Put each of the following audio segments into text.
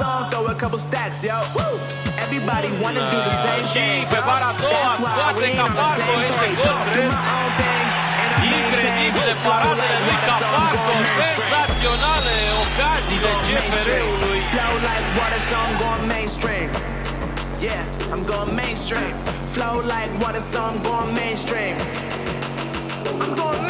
song, throw a couple stacks, yo. Woo! Everybody wanna do the same thing. Yo. That's why we ain't on the same page. Do my own thing, and I'm maintaining. Incredibile parada de Luca Parco, sensaționale ocaziile CFR-ului. Flow like water, so I'm going mainstream. Yeah, I'm going mainstream. Flow like water, so I'm going mainstream. I'm going mainstream.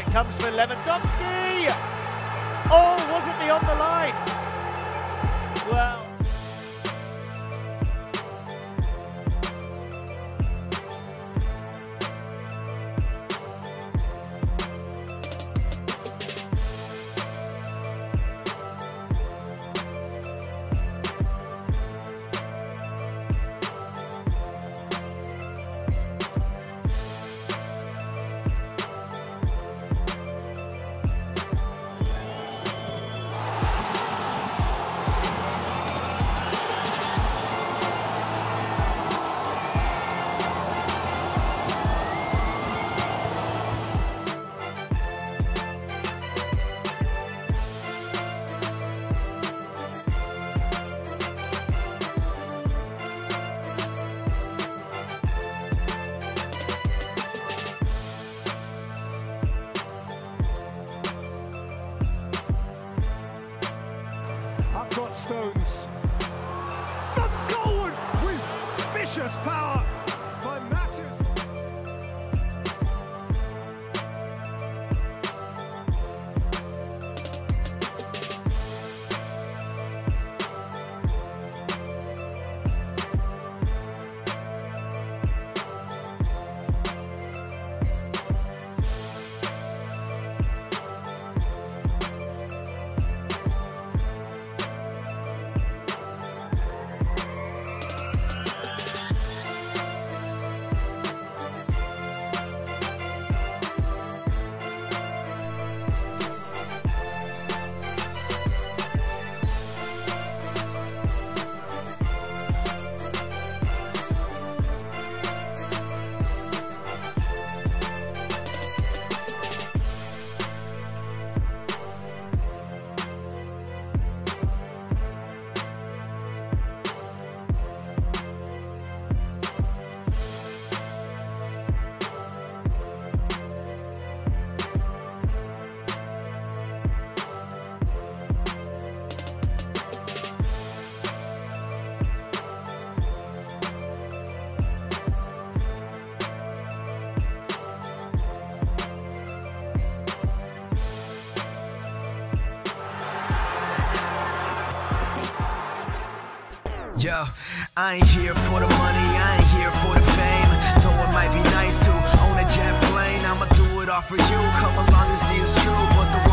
It comes for Lewandowski. Oh, wasn't he on the line? Well. vicious power. Yo, I ain't here for the money, I ain't here for the fame. Though it might be nice to own a jet plane, I'ma do it all for you. Come along and see it's true, but the